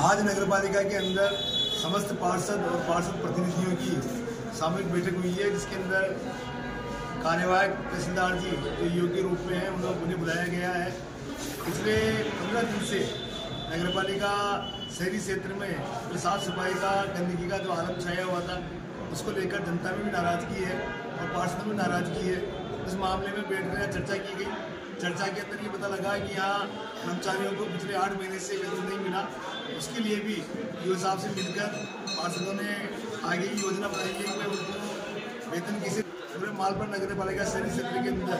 आज नगर पालिका के अंदर समस्त पार्षद और पार्षद प्रतिनिधियों की सामूहिक बैठक हुई है, जिसके अंदर कार्यवाहक तहसीलदार जी जो योग्य रूप में हैं, उन लोग उन्हें बुलाया गया है। पिछले पंद्रह दिन से नगर पालिका शहरी क्षेत्र में जो साफ़ सफ़ाई का, गंदगी का जो आलम छाया हुआ था, उसको लेकर जनता में भी नाराज़गी है और पार्षदों में नाराज़गी है। इस मामले में बैठ कर चर्चा की गई। चर्चा के अंदर ये पता लगा कि यहाँ कर्मचारियों को पिछले आठ महीने से वेतन नहीं मिला। उसके लिए भी यू साहब से मिलकर पार्षदों ने आगे की योजना बनाई है कि उनको वेतन किसी पूरे मालपुर नगर पालिका शहरी क्षेत्र के अंदर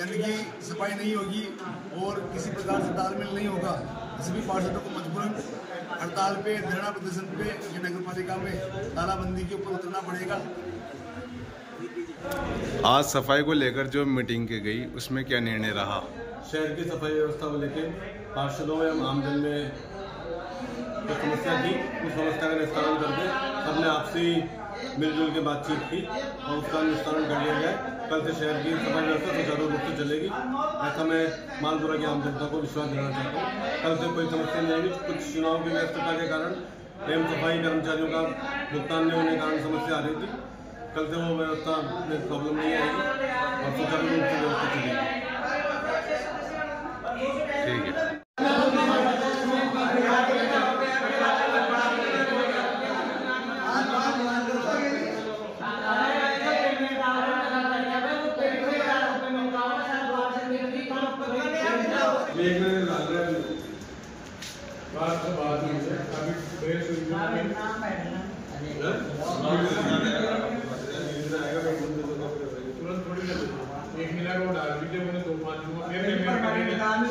गंदगी सफ़ाई नहीं होगी और किसी प्रकार से तालमेल नहीं होगा, सभी पार्षदों को मजबूरन हड़ताल पे, धरना प्रदर्शन पे ये नगर पालिका में तालाबंदी के ऊपर उतरना पड़ेगा। आज सफ़ाई को लेकर जो मीटिंग की गई, उसमें क्या निर्णय रहा? शहर की सफ़ाई व्यवस्था को लेकर पार्षदों एवं आमजन में जो समस्या थी। उस समस्या का निस्तारण करके सबने आपसी मिलजुल के बातचीत की और उसका निस्तारण कर लिया जाए। कल से शहर की सफ़ाई व्यवस्था सुचारू रूप से चलेगी। ऐसा मैं मालपुरा की आम जनता को विश्वास दिलाना चाहता हूँ। कल से कोई समस्या नहीं आएगी कुछ चुनाव की व्यस्तता के कारण एवं सफ़ाई कर्मचारियों का भुगतान नहीं होने के कारण समस्या आ रही थी। कल से वो व्यवस्था में प्रॉब्लम नहीं आएगी और सुचारू रूप से व्यवस्था चलेगी ठीक है। है बात बात है। अभी प्रेस तुरंत juga BPM permadani kami